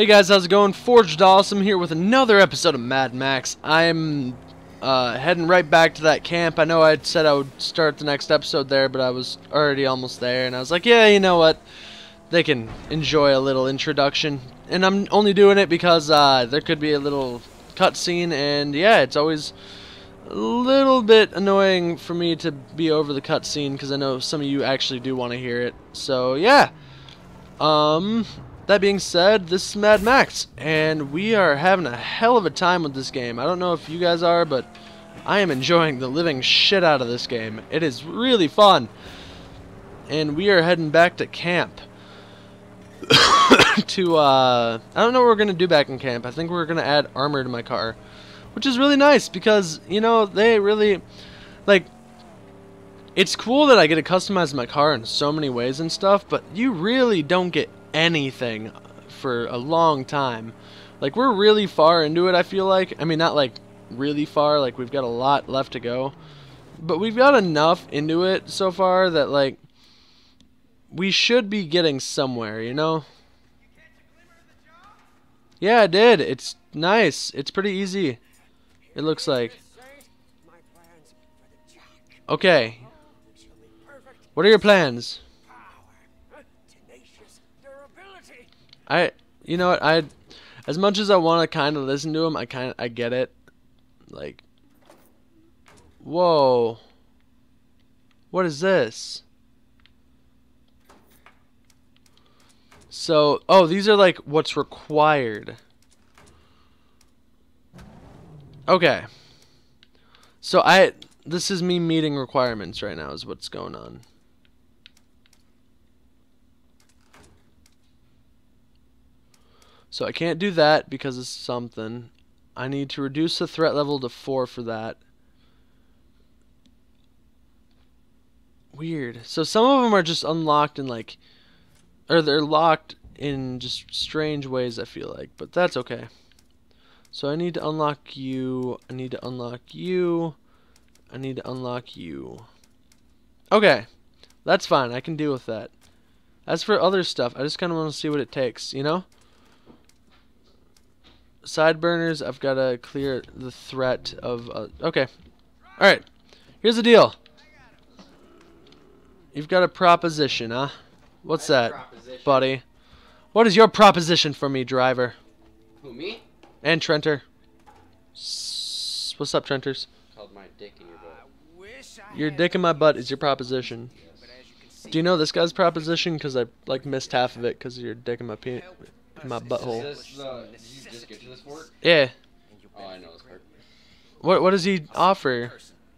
Hey guys, how's it going? Forged Awesome here with another episode of Mad Max. I'm uh, heading right back to that camp. I know I said I would start the next episode there, but I was already almost there, and I was like, yeah, you know what? They can enjoy a little introduction. And I'm only doing it because uh, there could be a little cutscene, and yeah, it's always a little bit annoying for me to be over the cutscene because I know some of you actually do want to hear it. So yeah. Um, that being said, this is Mad Max, and we are having a hell of a time with this game. I don't know if you guys are, but I am enjoying the living shit out of this game. It is really fun. And we are heading back to camp. to, uh, I don't know what we're going to do back in camp. I think we're going to add armor to my car. Which is really nice, because, you know, they really, like, it's cool that I get to customize my car in so many ways and stuff, but you really don't get anything for a long time. Like, we're really far into it, I feel like. I mean, not like really far, like we've got a lot left to go. But we've got enough into it so far that, like, we should be getting somewhere, you know? Yeah, I did. It's nice. It's pretty easy. It looks like. Okay. What are your plans? I, you know what, I, as much as I want to kind of listen to him, I kind of, I get it. Like, whoa. What is this? So, oh, these are like what's required. Okay. So I, this is me meeting requirements right now is what's going on. So I can't do that because of something. I need to reduce the threat level to 4 for that. Weird. So some of them are just unlocked in like... Or they're locked in just strange ways, I feel like. But that's okay. So I need to unlock you. I need to unlock you. I need to unlock you. Okay. That's fine. I can deal with that. As for other stuff, I just kind of want to see what it takes, you know? Side burners, I've got to clear the threat of... Uh, okay. Alright. Here's the deal. You've got a proposition, huh? What's that, buddy? What is your proposition for me, driver? Who, me? And Trenter. S What's up, Trenters? Called my dick in your butt. Your dick in my butt is your proposition. Do you know this guy's proposition? Because I like missed half of it because of your dick in my penis my butthole. Is this the, did you just get to this fort? Yeah. Oh, I know this part. What What does he offer?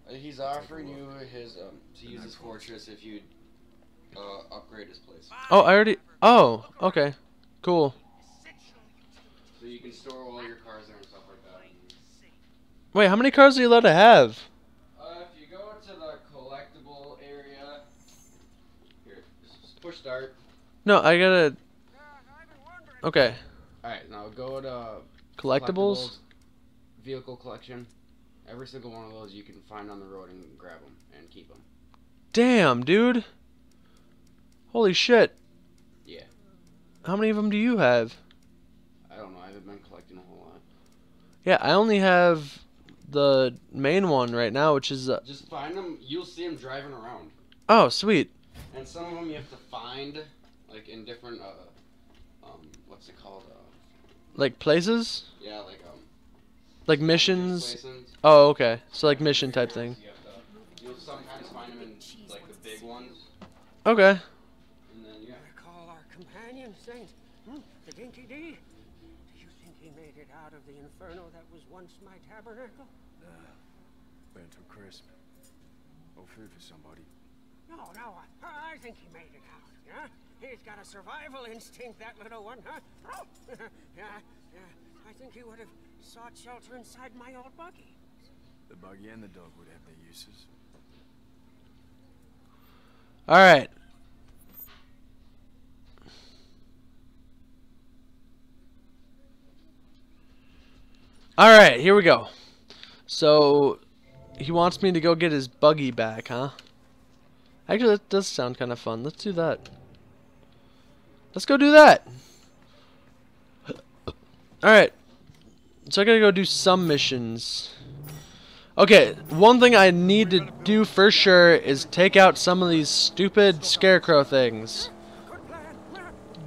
Uh, he's offering you his um to use his fortress if you uh upgrade his place. Oh, I already. Oh, okay, cool. So you can store all your cars there and stuff like that. Wait, how many cars are you allowed to have? Uh, if you go to the collectible area, here, just push start. No, I gotta. Okay. Alright, now go to collectibles? vehicle collection. Every single one of those you can find on the road and grab them and keep them. Damn, dude. Holy shit. Yeah. How many of them do you have? I don't know. I haven't been collecting a whole lot. Yeah, I only have the main one right now, which is. Uh, Just find them. You'll see them driving around. Oh, sweet. And some of them you have to find, like in different uh, what's it called? Uh, like places? Yeah, like um. Like missions. Places. Oh, okay. So like mission type thing. You have to, you'll sometimes find them in like the big ones, Okay. and then yeah. Recall our companion, Saint. Hmm? The Dinki-Di? Do you think he made it out of the inferno that was once my tabernacle? Went to crisp. No food for somebody. No, no, I, I think he made it out, yeah? He's got a survival instinct, that little one, huh? Oh, yeah, yeah. I think he would have sought shelter inside my old buggy. The buggy and the dog would have their uses. All right. All right, here we go. So he wants me to go get his buggy back, huh? Actually, that does sound kind of fun. Let's do that. Let's go do that. Alright. So I gotta go do some missions. Okay, one thing I need to do for sure is take out some of these stupid scarecrow things.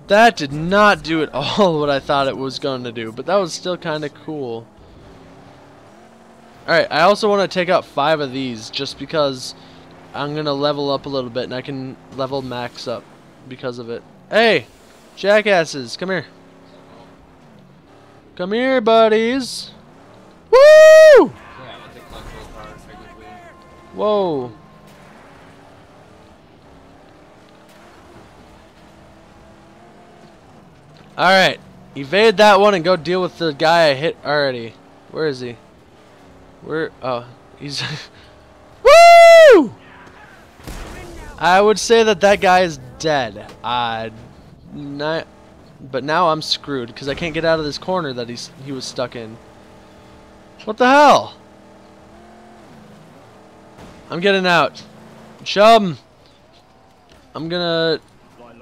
That did not do at all what I thought it was going to do, but that was still kind of cool. Alright, I also want to take out five of these just because I'm going to level up a little bit and I can level max up because of it. Hey! Jackasses, come here. Come here, buddies. Woo! Whoa. Alright. Evade that one and go deal with the guy I hit already. Where is he? Where? Oh, he's... Woo! I would say that that guy is dead. Uh, but now I'm screwed because I can't get out of this corner that he's he was stuck in. What the hell? I'm getting out. Chum! I'm gonna...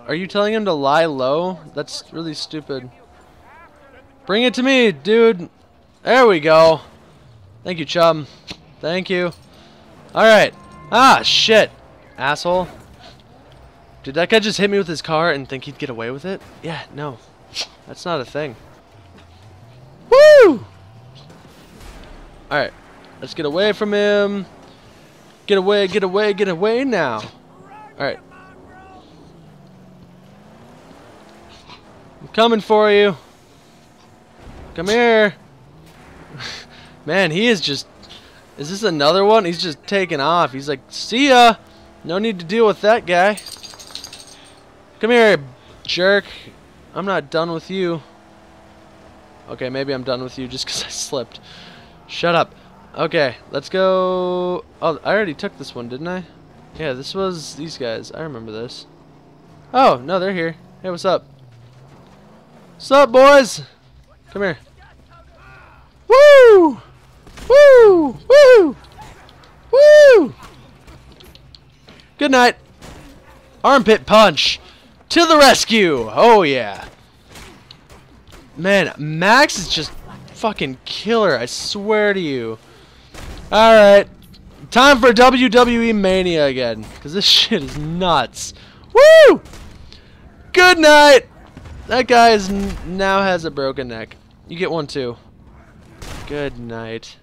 Are you telling him to lie low? That's really stupid. Bring it to me, dude! There we go. Thank you, Chum. Thank you. Alright. Ah, shit. Asshole. Did that guy just hit me with his car and think he'd get away with it? Yeah, no. That's not a thing. Woo! Alright. Let's get away from him. Get away, get away, get away now. Alright. I'm coming for you. Come here. Man, he is just... Is this another one? He's just taking off. He's like, see ya. No need to deal with that guy. Come here, jerk. I'm not done with you. Okay, maybe I'm done with you just because I slipped. Shut up. Okay, let's go... Oh, I already took this one, didn't I? Yeah, this was these guys. I remember this. Oh, no, they're here. Hey, what's up? What's up, boys? Come here. Woo! Woo! Woo! Woo! Good night. Armpit punch. To the rescue. Oh, yeah. Man, Max is just fucking killer. I swear to you. Alright. Time for WWE Mania again. Because this shit is nuts. Woo! Good night! That guy is now has a broken neck. You get one too. Good night.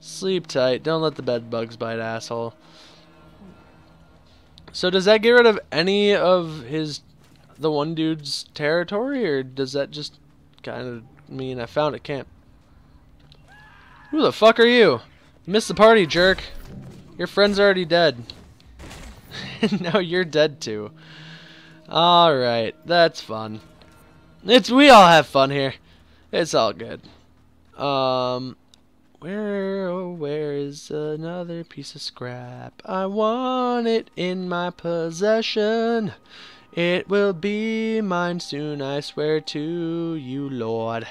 Sleep tight. Don't let the bed bugs bite, asshole. So does that get rid of any of his, the one dude's territory, or does that just kind of mean I found a camp? Who the fuck are you? Missed the party, jerk. Your friend's already dead. now you're dead too. Alright, that's fun. It's we all have fun here. It's all good. Um where oh where is another piece of scrap? I want it in my possession. It will be mine soon, I swear to you, Lord.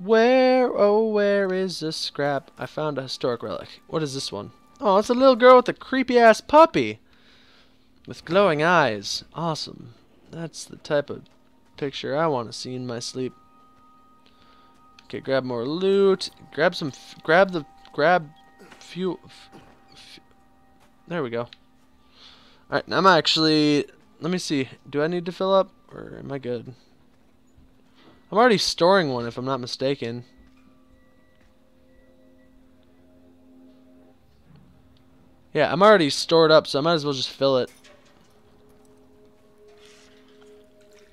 Where, oh, where is the scrap? I found a historic relic. What is this one? Oh, it's a little girl with a creepy ass puppy. With glowing eyes. Awesome. That's the type of picture I want to see in my sleep. Okay, grab more loot. Grab some. grab the. Grab fuel. there we go. Alright, I'm actually. Let me see. Do I need to fill up? Or am I good? I'm already storing one if I'm not mistaken. Yeah, I'm already stored up, so I might as well just fill it.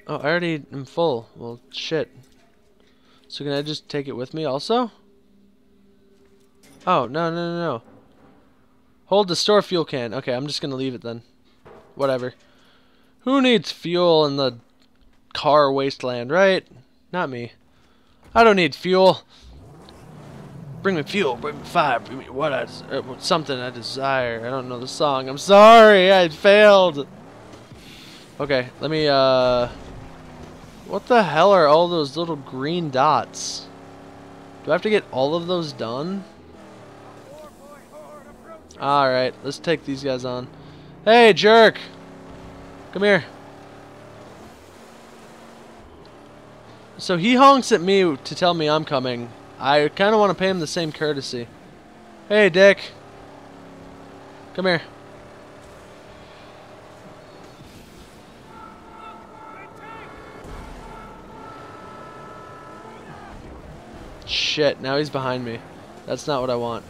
Oh, I already am full. Well, shit. So can I just take it with me also? Oh, no, no, no, no. Hold the store fuel can. Okay, I'm just going to leave it then. Whatever. Who needs fuel in the car wasteland, right? Not me. I don't need fuel. Bring me fuel, bring me fire, bring me what I, uh, something I desire. I don't know the song. I'm sorry, I failed. Okay, let me, uh... What the hell are all those little green dots? Do I have to get all of those done? Alright, let's take these guys on. Hey, jerk! Come here. So he honks at me to tell me I'm coming. I kind of want to pay him the same courtesy. Hey, Dick. Come here. Shit, now he's behind me. That's not what I want.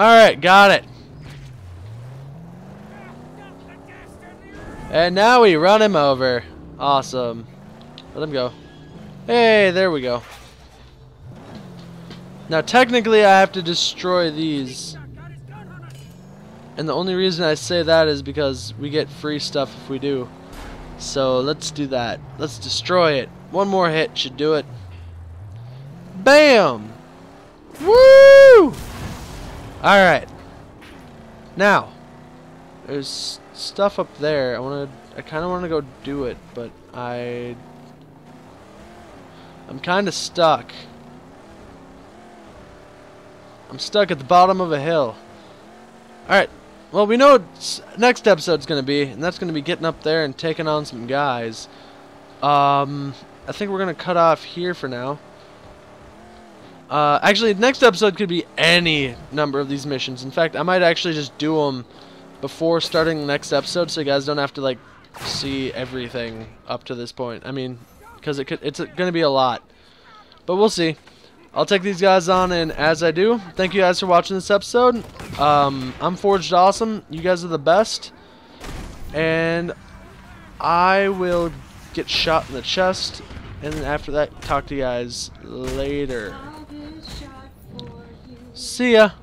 Alright, got it. And now we run him over. Awesome. Let him go. Hey, there we go. Now technically I have to destroy these. And the only reason I say that is because we get free stuff if we do. So let's do that. Let's destroy it. One more hit should do it. Bam! Woo! Alright. Now, there's stuff up there. I want to, I kind of want to go do it, but I, I'm kind of stuck. I'm stuck at the bottom of a hill. Alright, well we know next episode's going to be, and that's going to be getting up there and taking on some guys. Um, I think we're going to cut off here for now. Uh, actually, next episode could be any number of these missions. In fact, I might actually just do them before starting the next episode, so you guys don't have to like see everything up to this point. I mean, because it could, it's going to be a lot, but we'll see. I'll take these guys on, and as I do, thank you guys for watching this episode. Um, I'm Forged Awesome. You guys are the best, and I will get shot in the chest, and then after that, talk to you guys later. See ya.